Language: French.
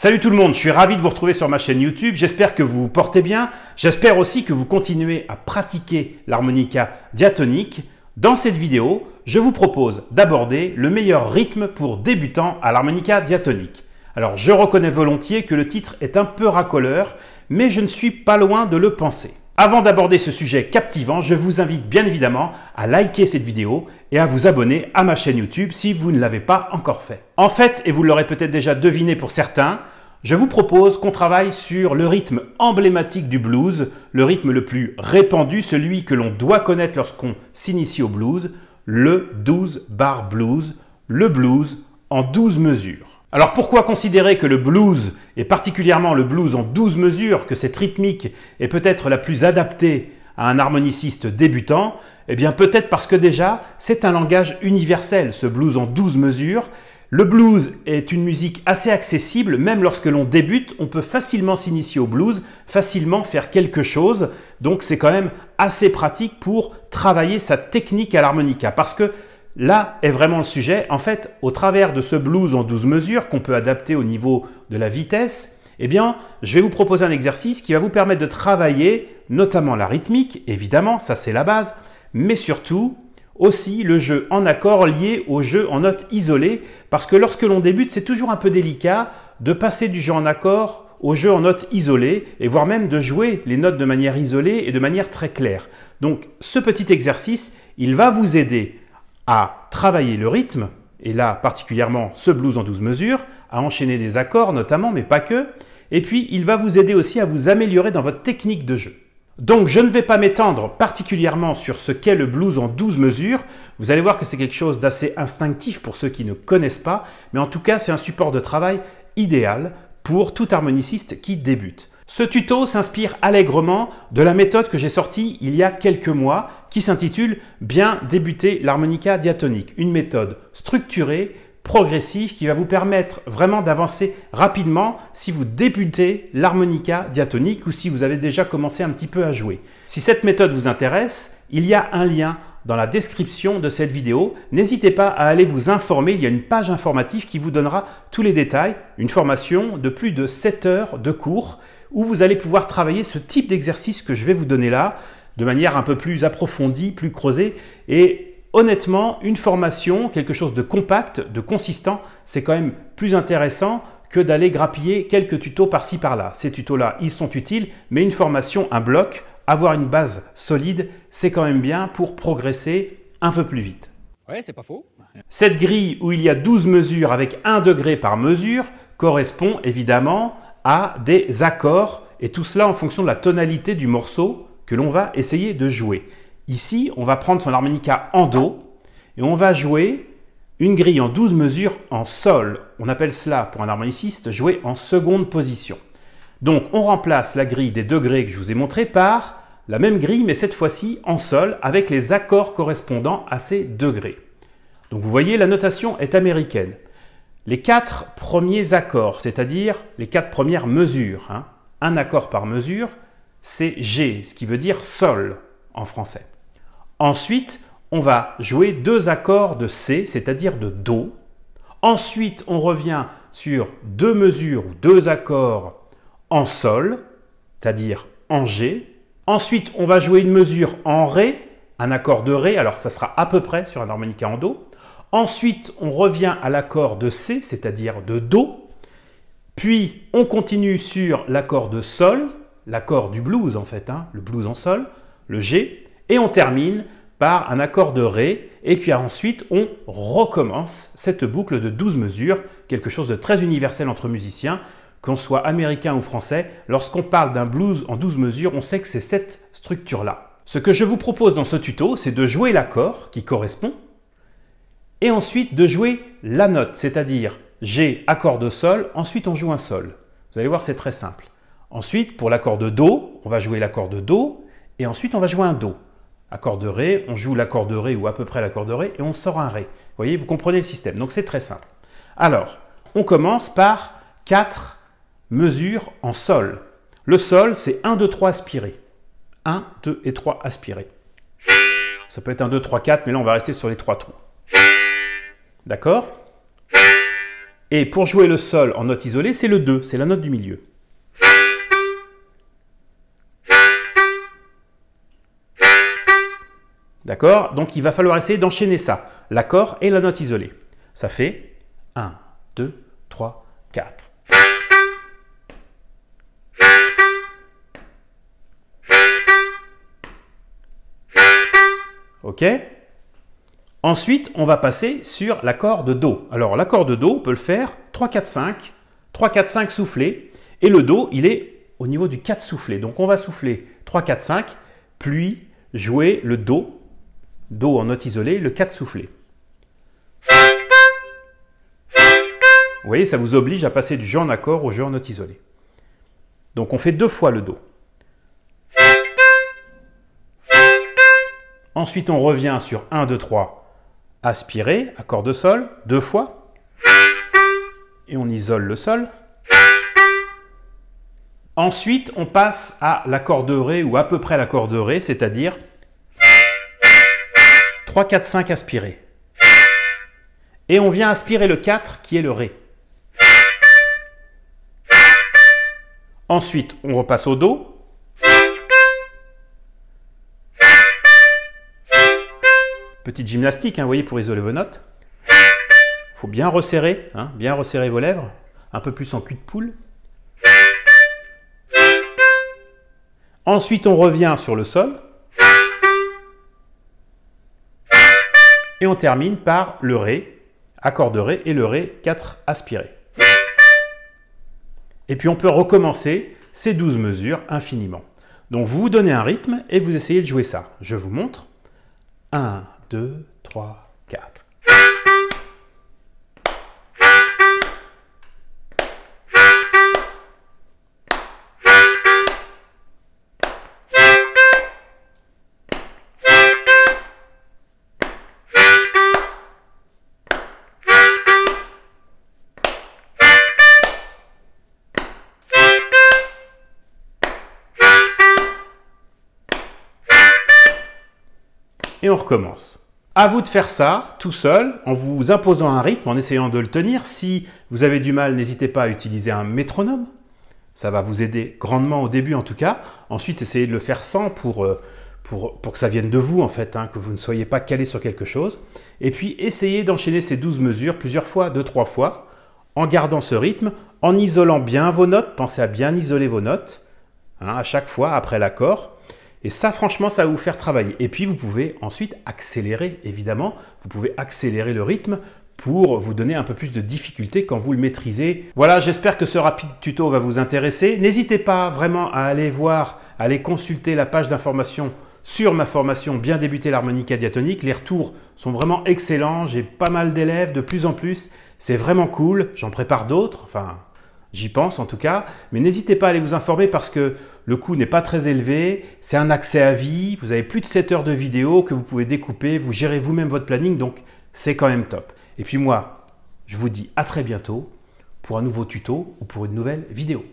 Salut tout le monde, je suis ravi de vous retrouver sur ma chaîne YouTube. J'espère que vous vous portez bien. J'espère aussi que vous continuez à pratiquer l'harmonica diatonique. Dans cette vidéo, je vous propose d'aborder le meilleur rythme pour débutants à l'harmonica diatonique. Alors je reconnais volontiers que le titre est un peu racoleur, mais je ne suis pas loin de le penser. Avant d'aborder ce sujet captivant, je vous invite bien évidemment à liker cette vidéo et à vous abonner à ma chaîne YouTube si vous ne l'avez pas encore fait. En fait, et vous l'aurez peut-être déjà deviné pour certains, je vous propose qu'on travaille sur le rythme emblématique du blues, le rythme le plus répandu, celui que l'on doit connaître lorsqu'on s'initie au blues, le 12 bar blues, le blues en 12 mesures. Alors pourquoi considérer que le blues, et particulièrement le blues en 12 mesures, que cette rythmique est peut-être la plus adaptée à un harmoniciste débutant? Eh bien peut-être parce que déjà, c'est un langage universel, ce blues en 12 mesures. Le blues est une musique assez accessible, même lorsque l'on débute, on peut facilement s'initier au blues, facilement faire quelque chose, donc c'est quand même assez pratique pour travailler sa technique à l'harmonica, parce que Là est vraiment le sujet. En fait, au travers de ce blues en 12 mesures qu'on peut adapter au niveau de la vitesse, eh bien, je vais vous proposer un exercice qui va vous permettre de travailler notamment la rythmique, évidemment, ça c'est la base, mais surtout aussi le jeu en accord lié au jeu en notes isolées, parce que lorsque l'on débute, c'est toujours un peu délicat de passer du jeu en accord au jeu en notes isolées, et voire même de jouer les notes de manière isolée et de manière très claire. Donc ce petit exercice, il va vous aider à travailler le rythme, et là particulièrement ce blues en 12 mesures, à enchaîner des accords notamment, mais pas que, et puis il va vous aider aussi à vous améliorer dans votre technique de jeu. Donc je ne vais pas m'étendre particulièrement sur ce qu'est le blues en 12 mesures, vous allez voir que c'est quelque chose d'assez instinctif pour ceux qui ne connaissent pas, mais en tout cas c'est un support de travail idéal pour tout harmoniciste qui débute. Ce tuto s'inspire allègrement de la méthode que j'ai sortie il y a quelques mois qui s'intitule Bien débuter l'harmonica diatonique. Une méthode structurée, progressive qui va vous permettre vraiment d'avancer rapidement si vous débutez l'harmonica diatonique ou si vous avez déjà commencé un petit peu à jouer. Si cette méthode vous intéresse, il y a un lien dans la description de cette vidéo. N'hésitez pas à aller vous informer, il y a une page informative qui vous donnera tous les détails, une formation de plus de 7 heures de cours où vous allez pouvoir travailler ce type d'exercice que je vais vous donner là, de manière un peu plus approfondie, plus creusée. Et honnêtement, une formation, quelque chose de compact, de consistant, c'est quand même plus intéressant que d'aller grappiller quelques tutos par-ci par-là. Ces tutos-là, ils sont utiles, mais une formation, un bloc, avoir une base solide, c'est quand même bien pour progresser un peu plus vite. Ouais, c'est pas faux. Cette grille où il y a 12 mesures avec 1 degré par mesure correspond évidemment à des accords, et tout cela en fonction de la tonalité du morceau que l'on va essayer de jouer. Ici, on va prendre son harmonica en Do, et on va jouer une grille en 12 mesures en Sol. On appelle cela, pour un harmoniciste, jouer en seconde position. Donc, on remplace la grille des degrés que je vous ai montré par la même grille, mais cette fois-ci en Sol, avec les accords correspondant à ces degrés. Donc, vous voyez, la notation est américaine. Les quatre premiers accords, c'est-à-dire les quatre premières mesures, hein. un accord par mesure, c'est G, ce qui veut dire Sol en français. Ensuite, on va jouer deux accords de C, c'est-à-dire de Do. Ensuite, on revient sur deux mesures ou deux accords en Sol, c'est-à-dire en G. Ensuite, on va jouer une mesure en Ré, un accord de Ré, alors ça sera à peu près sur un harmonica en Do. Ensuite, on revient à l'accord de C, c'est-à-dire de Do. Puis, on continue sur l'accord de Sol, l'accord du blues en fait, hein, le blues en Sol, le G. Et on termine par un accord de Ré. Et puis ensuite, on recommence cette boucle de 12 mesures, quelque chose de très universel entre musiciens, qu'on soit américain ou français, lorsqu'on parle d'un blues en 12 mesures, on sait que c'est cette structure-là. Ce que je vous propose dans ce tuto, c'est de jouer l'accord qui correspond, et ensuite de jouer la note, c'est-à-dire G, accord de sol, ensuite on joue un sol. Vous allez voir, c'est très simple. Ensuite, pour l'accord de Do, on va jouer l'accord de Do, et ensuite on va jouer un Do. Accord de Ré, on joue l'accord de Ré ou à peu près l'accord de Ré, et on sort un Ré. Vous voyez, vous comprenez le système, donc c'est très simple. Alors, on commence par 4 mesure en sol. Le sol, c'est 1, 2, 3 aspiré. 1, 2 et 3 aspiré. Ça peut être 1, 2, 3, 4, mais là on va rester sur les trois trous. D'accord? Et pour jouer le sol en note isolée, c'est le 2, c'est la note du milieu. D'accord? Donc il va falloir essayer d'enchaîner ça, l'accord et la note isolée. Ça fait 1, 2, 3, 4. Ensuite, on va passer sur l'accord de Do. Alors, l'accord de Do, on peut le faire 3, 4, 5, 3, 4, 5 soufflé, et le Do, il est au niveau du 4 soufflé. Donc, on va souffler 3, 4, 5, puis jouer le Do, Do en note isolée, le 4 soufflé. Vous voyez, ça vous oblige à passer du jeu en accord au jeu en note isolée. Donc, on fait deux fois le Do. Ensuite, on revient sur 1, 2, 3, aspirer, accord de sol, deux fois. Et on isole le sol. Ensuite, on passe à l'accord de Ré ou à peu près l'accord de Ré, c'est-à-dire 3, 4, 5 aspiré. Et on vient aspirer le 4 qui est le Ré. Ensuite, on repasse au Do. Petite gymnastique, hein, vous voyez, pour isoler vos notes. Il faut bien resserrer, hein, bien resserrer vos lèvres, un peu plus en cul de poule. Ensuite, on revient sur le sol. Et on termine par le Ré, accord de Ré et le Ré 4 aspiré. Et puis on peut recommencer ces 12 mesures infiniment. Donc vous vous donnez un rythme et vous essayez de jouer ça. Je vous montre. 1, 2, 3, 4. Et on recommence. À vous de faire ça tout seul, en vous imposant un rythme, en essayant de le tenir. Si vous avez du mal, n'hésitez pas à utiliser un métronome. Ça va vous aider grandement au début en tout cas. Ensuite, essayez de le faire sans pour, euh, pour, que ça vienne de vous en fait, hein, que vous ne soyez pas calé sur quelque chose. Et puis, essayez d'enchaîner ces 12 mesures plusieurs fois, deux, trois fois, en gardant ce rythme, en isolant bien vos notes. Pensez à bien isoler vos notes hein, à chaque fois après l'accord. Et ça, franchement, ça va vous faire travailler. Et puis, vous pouvez ensuite accélérer, évidemment. Vous pouvez accélérer le rythme pour vous donner un peu plus de difficulté quand vous le maîtrisez. Voilà, j'espère que ce rapide tuto va vous intéresser. N'hésitez pas vraiment à aller voir, aller consulter la page d'information sur ma formation Bien débuter l'harmonica diatonique. Les retours sont vraiment excellents. J'ai pas mal d'élèves, de plus en plus. C'est vraiment cool. J'en prépare d'autres. J'y pense en tout cas, mais n'hésitez pas à aller vous informer parce que le coût n'est pas très élevé, c'est un accès à vie, vous avez plus de 7 heures de vidéo que vous pouvez découper, vous gérez vous-même votre planning, donc c'est quand même top. Et puis moi, je vous dis à très bientôt pour un nouveau tuto ou pour une nouvelle vidéo.